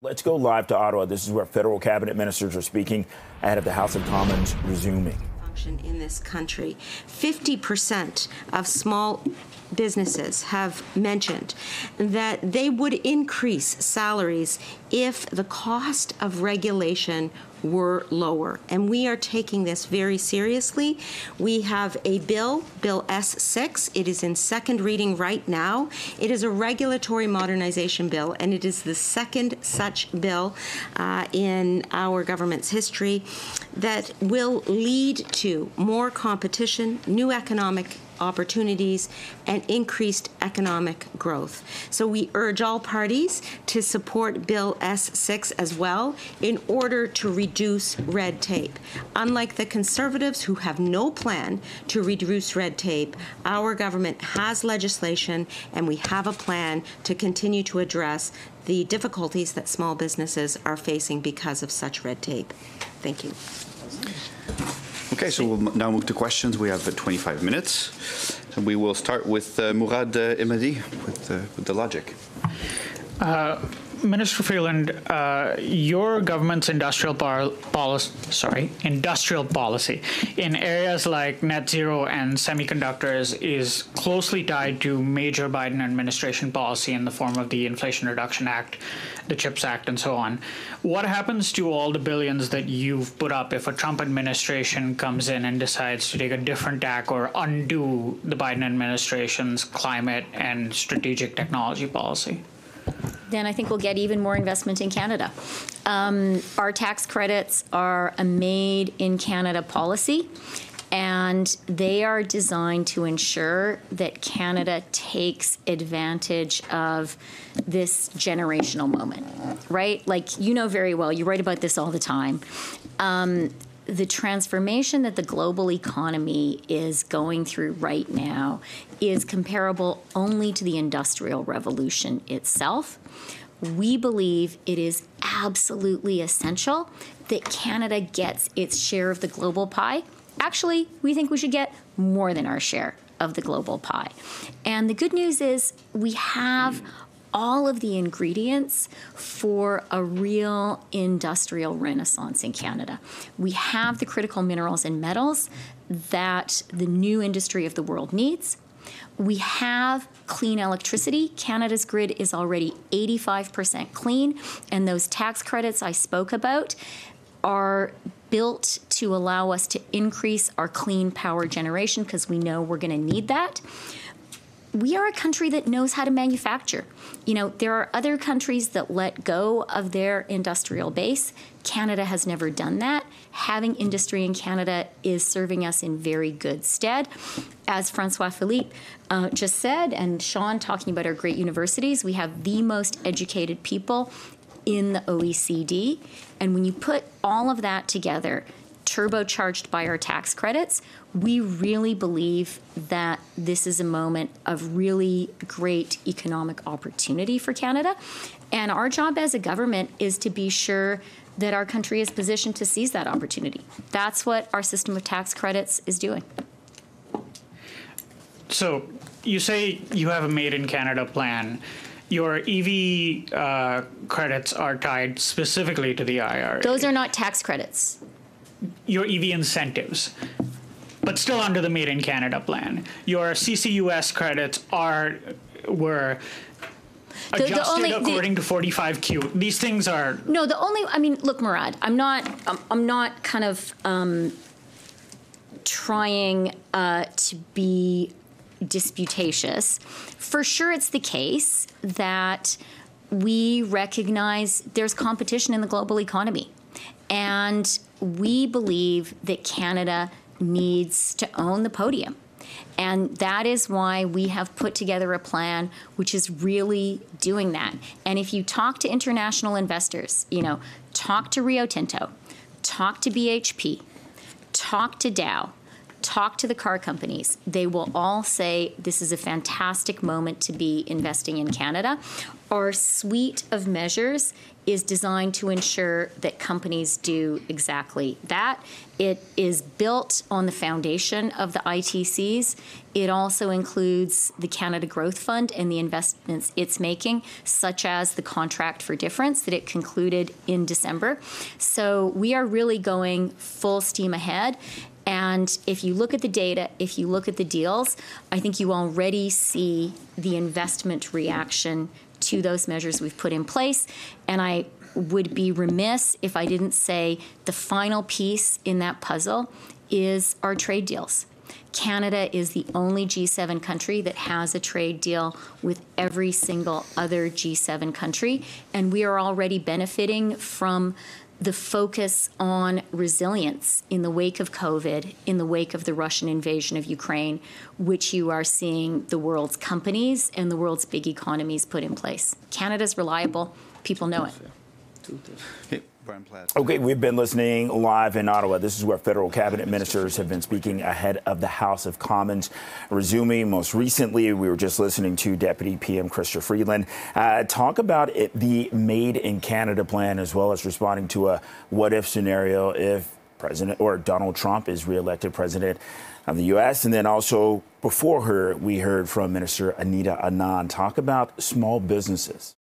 Let's go live to Ottawa. This is where federal cabinet ministers are speaking ahead of the House of Commons resuming. In this country, 50% of small businesses have mentioned that they would increase salaries if the cost of regulation were lower. And we are taking this very seriously. We have a bill, Bill S6. It is in second reading right now. It is a regulatory modernization bill, and it is the second such bill uh, in our government's history that will lead to more competition, new economic opportunities, and increased economic growth. So we urge all parties to support Bill S6 as well in order to reduce red tape. Unlike the Conservatives, who have no plan to reduce red tape, our government has legislation and we have a plan to continue to address the difficulties that small businesses are facing because of such red tape. Thank you. Okay, so we'll now move to questions. We have uh, 25 minutes. And we will start with uh, Murad uh, Hemmadi with, uh, with the logic. Minister Freeland, uh, your government's industrial policy, sorry, industrial policy in areas like net zero and semiconductors is closely tied to major Biden administration policy in the form of the Inflation Reduction Act, the CHIPS Act, and so on. What happens to all the billions that you've put up if a Trump administration comes in and decides to take a different tack or undo the Biden administration's climate and strategic technology policy? Then I think we'll get even more investment in Canada. Um, our tax credits are a made in Canada policy, and they are designed to ensure that Canada takes advantage of this generational moment, right? Like you know very well, you write about this all the time. Um, the transformation that the global economy is going through right now is comparable only to the Industrial Revolution itself. We believe it is absolutely essential that Canada gets its share of the global pie. Actually, we think we should get more than our share of the global pie. And the good news is we have all of the ingredients for a real industrial renaissance in Canada. We have the critical minerals and metals that the new industry of the world needs. We have clean electricity. Canada's grid is already 85% clean, and those tax credits I spoke about are built to allow us to increase our clean power generation because we know we're going to need that we are a country that knows how to manufacture. You know, there are other countries that let go of their industrial base. Canada has never done that. Having industry in Canada is serving us in very good stead. As Francois Philippe uh, just said, and Sean talking about our great universities, we have the most educated people in the OECD. And when you put all of that together, turbocharged by our tax credits, we really believe that this is a moment of really great economic opportunity for Canada. And our job as a government is to be sure that our country is positioned to seize that opportunity. That's what our system of tax credits is doing. So you say you have a made in Canada plan. Your EV uh, credits are tied specifically to the IRA. Those are not tax credits your EV incentives, but still under the Made in Canada plan. Your CCUS credits are were adjusted the only, according the, to 45Q. These things are no. The only I mean, look, Murad, I'm not. I'm, I'm not kind of um, trying uh, to be disputatious. For sure, it's the case that we recognize there's competition in the global economy. And we believe that Canada needs to own the podium. And that is why we have put together a plan which is really doing that. And if you talk to international investors, you know, talk to Rio Tinto, talk to BHP, talk to Dow, talk to the car companies. They will all say this is a fantastic moment to be investing in Canada. Our suite of measures is designed to ensure that companies do exactly that. It is built on the foundation of the ITCs. It also includes the Canada Growth Fund and the investments it's making, such as the contract for difference that it concluded in December. So we are really going full steam ahead. And if you look at the data, if you look at the deals, I think you already see the investment reaction to those measures we've put in place. And I would be remiss if I didn't say the final piece in that puzzle is our trade deals. Canada is the only G7 country that has a trade deal with every single other G7 country, and we are already benefiting from the focus on resilience in the wake of COVID, in the wake of the Russian invasion of Ukraine, which you are seeing the world's companies and the world's big economies put in place. Canada's reliable, people know it. Okay, Brian Platt. Okay, we've been listening live in Ottawa. This is where federal cabinet ministers have been speaking ahead of the House of Commons resuming. Most recently, we were just listening to Deputy PM Chrystia Freeland uh, talk about it, the Made in Canada plan, as well as responding to a what if scenario if President or Donald Trump is reelected president of the U.S. And then also before her, we heard from Minister Anita Anand talk about small businesses.